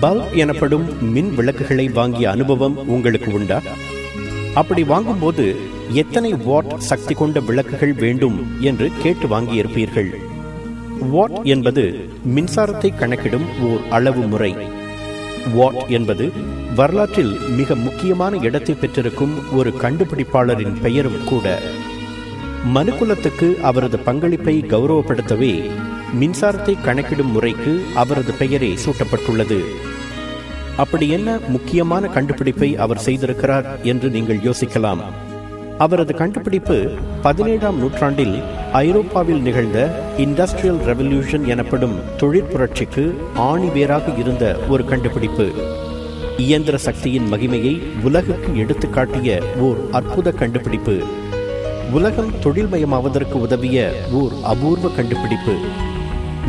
Bulb எனப்படும் மின் விளக்குகளை வாங்கிய அனுபவம் உங்களுக்கு உண்டா அப்படி வாங்கும்போது எத்தனை வாட் சக்தி கொண்ட விளக்குகள் வேண்டும் என்று கேட்டு வாங்கியிருப்பீர்கள் வாட் என்பது மின்சாரத்தை கணக்கிடும் ஓர் அளவு முறை வாட் என்பது வரலாற்றில் மிக முக்கியமான இடத்தை பெற்றிருக்கும் ஒரு கண்டுபிடிப்பாளரின் பெயரும் கூட மனுக்குலத்துக்கு அவரது பங்களிப்பை கௌரவப்படுத்தவே மின்சாரத்தை கணக்கிடும் முறைக்கு அவரது பெயரே சூட்டப்பட்டுள்ளது. அப்படி என்ன முக்கியமான கண்டுபிடிப்பை அவர் செய்திருக்கிறார் என்று நீங்கள் யோசிக்கலாம். அவரது கண்டுபிடிப்பு பதினேழாம் நூற்றாண்டில் ஐரோப்பாவில் நிகழ்ந்த இண்டஸ்ட்ரியல் ரெவல்யூஷன் எனப்படும் தொழிற்புரட்சிக்கு ஆணிவேராக இருந்த ஒரு கண்டுபிடிப்பு. இயந்திர சக்தியின் மகிமையை உலகுக்கு எடுத்துக்காட்டிய ஓர் அற்புத கண்டுபிடிப்பு. உலகம் தொழில்மயமாவதற்கு உதவிய ஓர் அபூர்வ கண்டுபிடிப்பு.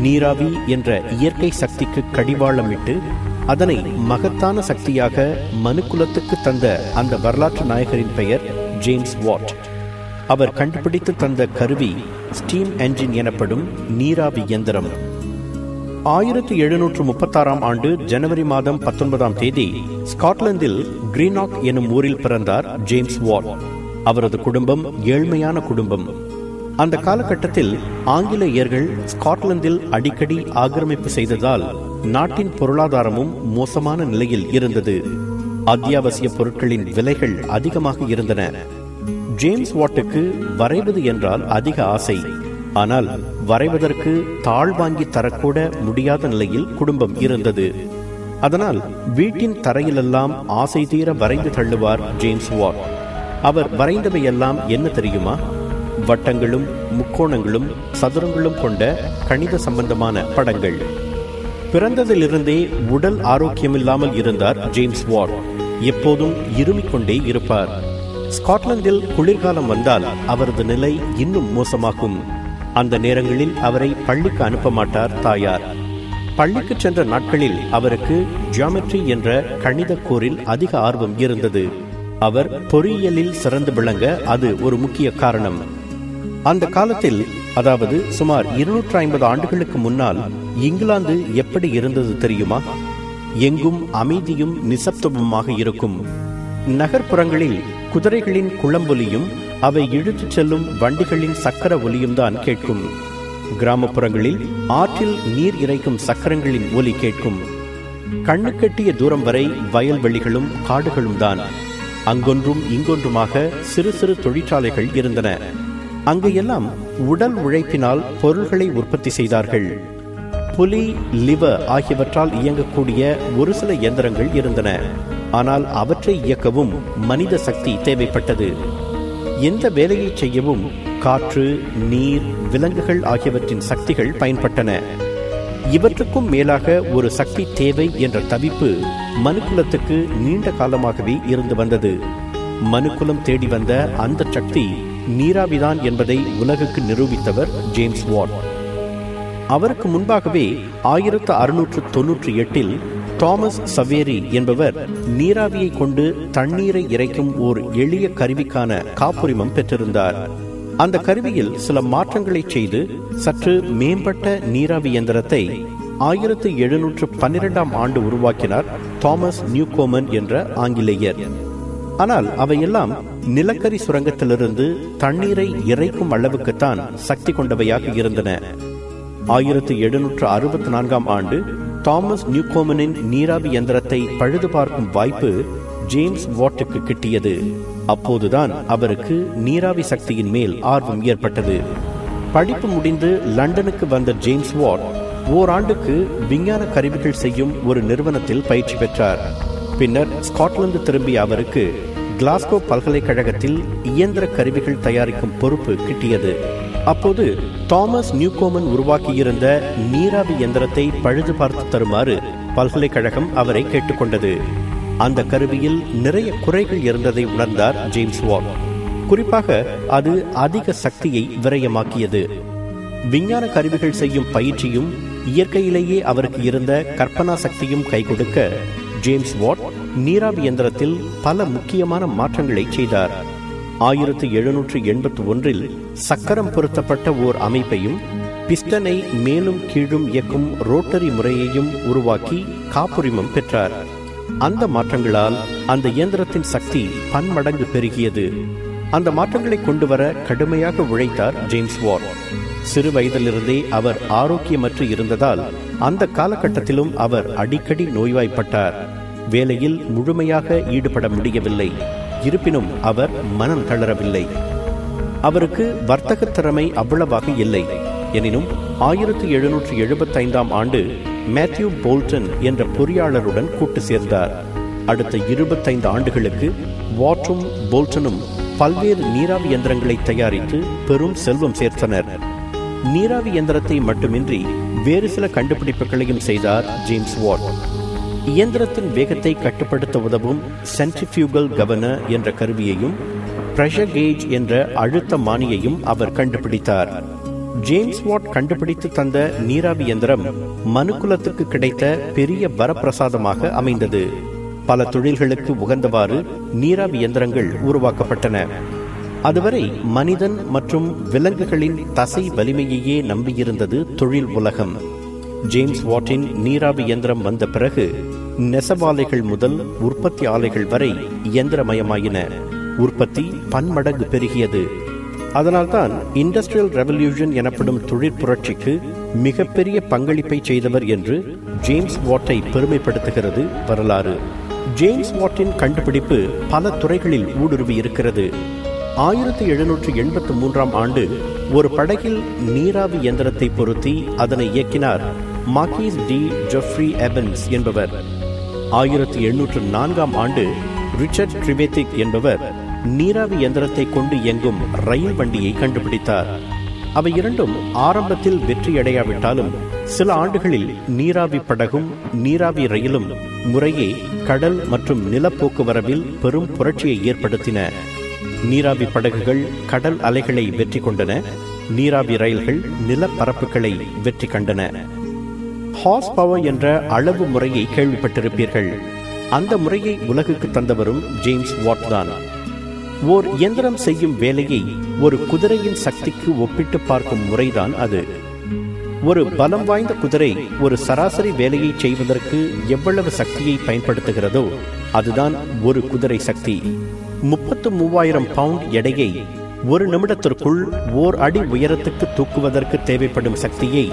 நீராவி என்ற இயற்கை சக்திக்கு கடிவாளமிட்டு அதனை மகத்தான சக்தியாக மனுக்குலத்துக்கு தந்த அந்த வரலாற்று நாயகரின் பெயர் ஜேம்ஸ் வாட். அவர் கண்டுபிடித்து தந்த கருவி ஸ்டீம் என்ஜின் எனப்படும் நீராவி இயந்திரம். ஆயிரத்தி எழுநூற்று முப்பத்தாறாம் ஆண்டு ஜனவரி மாதம் பத்தொன்பதாம் தேதி ஸ்காட்லாந்தில் கிரீனாக் எனும் ஊரில் பிறந்தார் ஜேம்ஸ் வாட். அவரது குடும்பம் ஏழ்மையான குடும்பம். அந்த காலகட்டத்தில் ஆங்கிலேயர்கள் ஸ்காட்லாந்தில் அடிக்கடி ஆக்கிரமிப்பு செய்ததால் நாட்டின் பொருளாதாரமும் மோசமான நிலையில் இருந்தது. அத்தியாவசிய பொருட்களின் விலைகள் அதிகமாக இருந்தன. ஜேம்ஸ் வாட்டுக்கு வரைவது என்றால் அதிக ஆசை. ஆனால் வரைவதற்கு தாழ் வாங்கி தரக்கூட முடியாத நிலையில் குடும்பம் இருந்தது. அதனால் வீட்டின் தரையிலெல்லாம் ஆசை தீர வரைந்து தள்ளுவார் ஜேம்ஸ் வாட். அவர் வரைந்தவையெல்லாம் என்ன தெரியுமா? வட்டங்களும் முக்கோணங்களும் சதுரங்களும் கொண்ட கணித சம்பந்தமான படங்கள். பிறந்ததிலிருந்தே உடல் ஆரோக்கியமில்லாமல் இருந்தார் ஜேம்ஸ் வாட். எப்போதும் இருமிக்கொண்டே இருப்பார். ஸ்காட்லாந்தில் குளிர்காலம் வந்தால் அவரது நிலை இன்னும் மோசமாகும். அந்த நேரங்களில் அவரை பள்ளிக்கு அனுப்ப மாட்டார் தாயார். பள்ளிக்கு சென்ற நாட்களில் அவருக்கு ஜியாமெட்ரி என்ற கணித கூறில் அதிக ஆர்வம் இருந்தது. அவர் பொறியியலில் சிறந்து விளங்க அது ஒரு முக்கிய காரணம். அந்த காலத்தில் அதாவது சுமார் இருநூற்றி ஐம்பது ஆண்டுகளுக்கு முன்னால் இங்கிலாந்து எப்படி இருந்தது தெரியுமா? எங்கும் அமைதியும் நிசப்தமுமாக இருக்கும். நகர்ப்புறங்களில் குதிரைகளின் குளம்பொலியும் அவை இழுத்துச் செல்லும் வண்டிகளின் சக்கர ஒலியும் தான் கேட்கும். கிராமப்புறங்களில் ஆற்றில் நீர் இறைக்கும் சக்கரங்களின் ஒலி கேட்கும். கண்ணு கட்டிய தூரம் வரை வயல்வெளிகளும் காடுகளும் தான். அங்கொன்றும் இங்கொன்றுமாக சிறு சிறு தொழிற்சாலைகள் இருந்தன. அங்கையெல்லாம் உடல் உழைப்பினால் பொருள்களை உற்பத்தி செய்தார்கள். புலி லிவர் ஆகியவற்றால் இயங்கக்கூடிய ஒரு சில இயந்திரங்கள் இருந்தன. ஆனால் அவற்றை இயக்கவும் மனித சக்தி தேவைப்பட்டது. எந்த வேலையை செய்யவும் காற்று நீர் விலங்குகள் ஆகியவற்றின் சக்திகள் பயன்பட்டன. இவற்றுக்கும் மேலாக ஒரு சக்தி தேவை என்ற தவிப்பு மனுக்குலத்துக்கு நீண்ட காலமாகவே இருந்து வந்தது. மனுக்குலம் தேடி வந்த அந்த சக்தி நீராவிதான் என்பதை உலகுக்கு நிரூபித்தவர் ஜேம்ஸ் வாட். அவருக்கு முன்பாகவே ஆயிரத்து அறுநூற்று தொன்னூற்றி எட்டில் தாமஸ் சவேரி என்பவர் நீராவியை கொண்டு தண்ணீரை இறைக்கும் ஓர் எளிய கருவிக்கான காப்புரிமம் பெற்றிருந்தார். அந்த கருவியில் சில மாற்றங்களை செய்து சற்று மேம்பட்ட நீராவி இயந்திரத்தை ஆயிரத்து எழுநூற்று பன்னிரெண்டாம் ஆண்டு உருவாக்கினார் தாமஸ் நியூகோமன் என்ற ஆங்கிலேயர். ஆனால் அவையெல்லாம் நிலக்கரி சுரங்கத்திலிருந்து தண்ணீரை இறைக்கும் அளவுக்குத்தான் சக்தி கொண்டவையாக இருந்தன. ஆயிரத்து எழுநூற்று அறுபத்தி நான்காம் ஆண்டு தாமஸ் நியூகோமனின் நீராவி எந்திரத்தை பழுது பார்க்கும் வாய்ப்பு ஜேம்ஸ் வாட்டுக்கு கிட்டியது. அப்போதுதான் அவருக்கு நீராவி சக்தியின் மேல் ஆர்வம் ஏற்பட்டது. படிப்பு முடிந்து லண்டனுக்கு வந்த ஜேம்ஸ் வாட் ஓராண்டுக்கு விஞ்ஞான கருவிகள் செய்யும் ஒரு நிறுவனத்தில் பயிற்சி பெற்றார். பின்னர் ஸ்காட்லாந்து திரும்பிய அவருக்கு கிளாஸ்கோ பல்கலைக்கழகத்தில் இயந்திர கருவிகள் தயாரிக்கும் பொறுப்பு கிட்டியது. அப்போது தாமஸ் நியூகோமன் உருவாக்கியிருந்த நீராவி இயந்திரத்தை பழுது பார்த்து தருமாறு பல்கலைக்கழகம் அவரை கேட்டுக்கொண்டது. அந்த கருவியில் நிறைய குறைகள் இருந்ததை உணர்ந்தார் ஜேம்ஸ் வாட். குறிப்பாக அது அதிக சக்தியை விரயமாக்கியது. விஞ்ஞான கருவிகள் செய்யும் பயிற்சியும் இயற்கையிலேயே அவருக்கு இருந்த கற்பனா சக்தியும் கை கொடுக்க ஜேம்ஸ் வாட் நீராவி எந்திரத்தில் பல முக்கியமான மாற்றங்களை செய்தார். ஆயிரத்தி எழுநூற்று எண்பத்தி ஒன்றில் சக்கரம் பொருத்தப்பட்ட ஓர் அமைப்பையும் பிஸ்டனை மேலும் கீழும் இயக்கும் ரோட்டரி முறையையும் உருவாக்கி காப்புரிமம் பெற்றார். அந்த மாற்றங்களால் அந்த இயந்திரத்தின் சக்தி பன்மடங்கு பெருகியது. அந்த மாற்றங்களை கொண்டு வர கடுமையாக உழைத்தார் ஜேம்ஸ் வார் சிறு வயதிலிருந்தே அவர் ஆரோக்கியமற்று இருந்ததால் அந்த காலகட்டத்திலும் அவர் அடிக்கடி நோய்வாய்ப்பட்டார். வேலையில் முழுமையாக ஈடுபட முடியவில்லை. இருப்பினும் அவர் மனம் தளரவில்லை. அவருக்கு வர்த்தக திறமை அவ்வளவாக இல்லை. எனினும் ஆயிரத்தி எழுநூற்றி எழுபத்தைந்தாம் ஆண்டு மேத்யூ போல்டன் என்ற பொறியாளருடன் கூட்டு சேர்ந்தார் அடுத்த இருபத்தைந்து ஆண்டுகளுக்கு வாட்டும் போல்டனும் பல்வேறு நீராவி இயந்திரங்களை தயாரித்து பெரும் செல்வம் சேர்த்தனர். நீராவி இயந்திரத்தை மட்டுமின்றி வேறு சில கண்டுபிடிப்புகளையும் செய்தார் ஜேம்ஸ் வாட். இயந்திரத்தின் வேகத்தை கட்டுப்படுத்த உதவும் சென்ட்ரிஃபியூகல் கவர்னர் என்ற கருவியையும் பிரஷர் கேஜ் என்ற அழுத்த மானியையும் அவர் கண்டுபிடித்தார். ஜேம்ஸ் வாட் கண்டுபிடித்து தந்த நீராவி இயந்திரம் மனுக்குலத்துக்கு கிடைத்த பெரிய வரப்பிரசாதமாக அமைந்தது. பல தொழில்களுக்கு உகந்தவாறு நீராவி இயந்திரங்கள் உருவாக்கப்பட்டன. அதுவரை மனிதன் மற்றும் விலங்குகளின் தசை வலிமையையே நம்பியிருந்தது தொழில் உலகம். ஜேம்ஸ் வாட்டின் நீராவி இயந்திரம் வந்த பிறகு நெசவாலைகள் முதல் உற்பத்தி ஆலைகள் வரை இயந்திரமயமாயின உற்பத்தி பன்மடங்கு பெருகியது. அதனால்தான் இண்டஸ்ட்ரியல் ரெவல்யூஷன் எனப்படும் தொழிற் புரட்சிக்கு மிகப்பெரிய பங்களிப்பை செய்தவர் என்று ஜேம்ஸ் வாட்டை பெருமைப்படுத்துகிறது வரலாறு. ஜேம்ஸ் வாட்டின் கண்டுபிடிப்பு பல துறைகளில் ஊடுருவி இருக்கிறது. ஆயிரத்தி எழுநூற்று எண்பத்தி மூன்றாம் ஆண்டு ஒரு படகில் நீராவி இயந்திரத்தை பொருத்தி அதனை இயக்கினார் மாக்கீஸ் டி. ஜெஃப்ரி எபன்ஸ் என்பவர். ஆயிரத்தி எண்ணூற்று நான்காம் ஆண்டு ரிச்சர்ட் ட்ரிவேத்திக் என்பவர் நீராவி இயந்திரத்தை கொண்டு இயங்கும் ரயில் வண்டியை கண்டுபிடித்தார். அவை இரண்டும் ஆரம்பத்தில் வெற்றியடையாவிட்டாலும் சில ஆண்டுகளில் நீராவி படகும் நீராவி ரயிலும் முறையே கடல் மற்றும் நிலப்போக்குவரவில் பெரும் புரட்சியை ஏற்படுத்தின. நீராவி படகுகள் கடல் அலைகளை வெற்றி கொண்டன நீராவி ரயில்கள் நிலப்பரப்புகளை வெற்றி கண்டன. ஹார்ஸ் பவர் என்ற அளவு முறையை கேள்விப்பட்டிருப்பீர்கள். அந்த முறையை உலகுக்கு தந்தவரும் ஜேம்ஸ் வாட் தான். ஓர் இயந்திரம் செய்யும் வேலையை ஒரு குதிரையின் சக்திக்கு ஒப்பிட்டு பார்க்கும் முறைதான் அது. ஒரு பலம் வாய்ந்த குதிரை ஒரு சராசரி வேலையை செய்வதற்கு எவ்வளவு சக்தியை பயன்படுத்துகிறதோ அதுதான் ஒரு குதிரை சக்தி. முப்பத்து மூவாயிரம் பவுண்ட் எடையை ஒரு நிமிடத்திற்குள் ஓர் அடி உயரத்துக்கு தூக்குவதற்கு தேவைப்படும் சக்தியை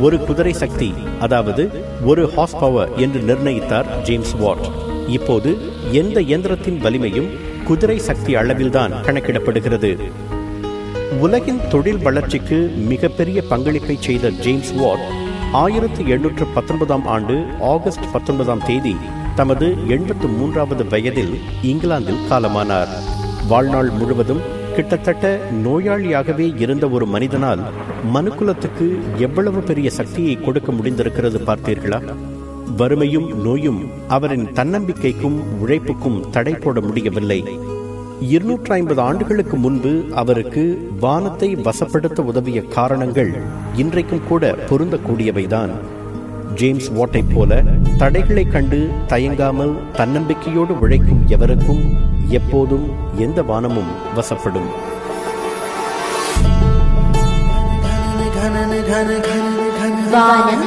ஒரு குதிரை சக்தி அதாவது ஒரு ஹார்ஸ் பவர் என்று நிர்ணயித்தார் ஜேம்ஸ் வாட். இப்போது எந்த இயந்திரத்தின் வலிமையும் குதிரை சக்தி அளவில்தான் கணக்கிடப்படுகிறது. உலகின் தொழில் வளர்ச்சிக்கு மிகப்பெரிய பங்களிப்பை செய்த ஜேம்ஸ் வாட் ஆயிரத்தி எண்ணூற்று பத்தொன்பதாம் ஆண்டு ஆகஸ்ட் பத்தொன்பதாம் தேதி தமது எண்பத்து மூன்றாவது வயதில் இங்கிலாந்தில் காலமானார். வாழ்நாள் முழுவதும் கிட்டத்தட்ட நோயாளியாகவே இருந்த ஒரு மனிதனால் மனுக்குலத்துக்கு எவ்வளவு பெரிய சக்தியை கொடுக்க முடிந்திருக்கிறது பார்த்தீர்களா? வறுமையும் நோயும் அவரின் தன்னம்பிக்கைக்கும் உழைப்புக்கும் தடை போட முடியவில்லை. இருநூற்றி ஐம்பது ஆண்டுகளுக்கு முன்பு அவருக்கு வானத்தை வசப்படுத்த உதவிய காரணங்கள் இன்றைக்கும் கூட பொருந்தக்கூடியவைதான். ஜேம்ஸ் வாட்டை போல தடைகளை கண்டு தயங்காமல் தன்னம்பிக்கையோடு உழைக்கும் எவருக்கும் எப்போதும் எந்த வானமும் வசப்படும். வானம்